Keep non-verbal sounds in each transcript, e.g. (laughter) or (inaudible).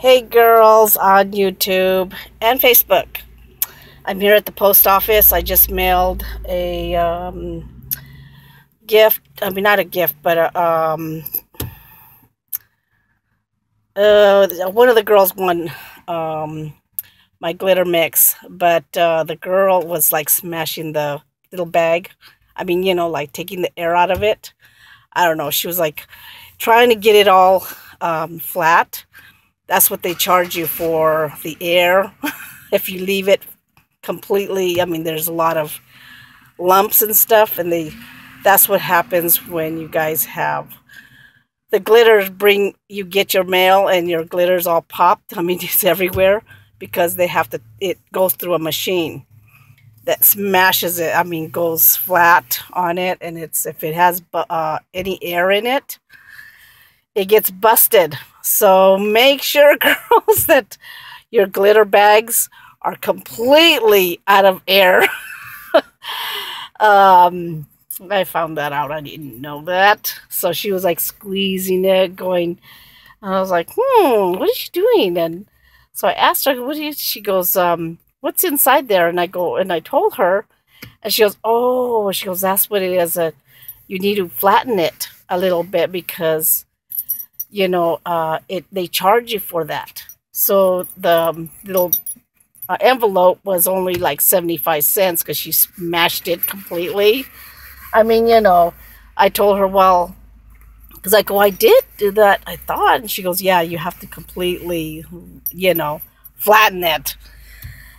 Hey girls on YouTube and Facebook. I'm here at the post office. I just mailed a um, gift. I mean, not a gift, but a, um, uh, one of the girls won um, my glitter mix, but uh, the girl was like smashing the little bag. I mean, you know, like taking the air out of it. I don't know. She was like trying to get it all um, flat that's what they charge you for the air. (laughs) if you leave it completely, I mean, there's a lot of lumps and stuff, and they that's what happens when you guys have the glitters bring you get your mail and your glitters all popped. I mean, (laughs) it's everywhere because they have to. It goes through a machine that smashes it. I mean, goes flat on it, and it's if it has uh, any air in it, it gets busted. So make sure, (laughs) girls, that your glitter bags are completely out of air. (laughs) um, I found that out. I didn't know that. So she was like squeezing it, going, and I was like, hmm, what is she doing? And so I asked her, what is, she goes, um, what's inside there? And I go, and I told her, and she goes, oh, she goes, that's what it is. Uh, you need to flatten it a little bit because you know, uh, it they charge you for that. So the um, little uh, envelope was only like 75 cents because she smashed it completely. I mean, you know, I told her, well, because I go, I did do that, I thought. And she goes, yeah, you have to completely, you know, flatten it.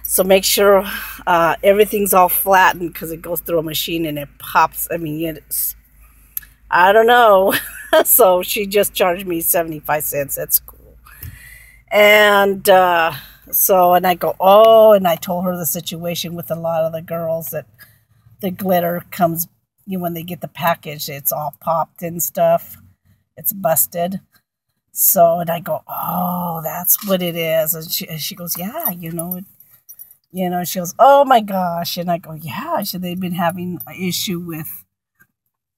So make sure uh, everything's all flattened because it goes through a machine and it pops. I mean, it's, I don't know. (laughs) so she just charged me 75 cents. That's cool. And uh, so, and I go, oh, and I told her the situation with a lot of the girls that the glitter comes, you know, when they get the package, it's all popped and stuff. It's busted. So, and I go, oh, that's what it is. And she, and she goes, yeah, you know, it, you know, she goes, oh my gosh. And I go, yeah, so they've been having an issue with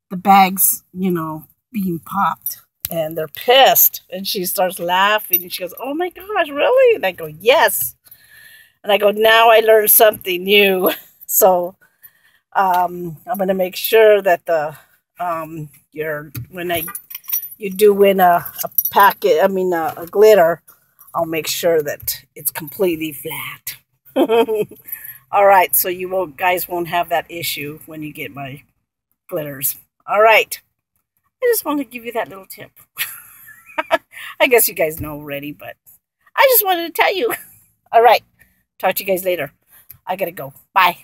the bags, you know, being popped and they're pissed. And she starts laughing and she goes, Oh my gosh, really? And I go, Yes. And I go, Now I learned something new. (laughs) So um, I'm going to make sure that the, um, your, when I, you do win a, a packet, I mean, a, a glitter, I'll make sure that it's completely flat. (laughs) All right, so you won't, guys won't have that issue when you get my glitters. All right. I just wanted to give you that little tip. (laughs) I guess you guys know already, but I just wanted to tell you. (laughs) All right. Talk to you guys later. I got to go. Bye.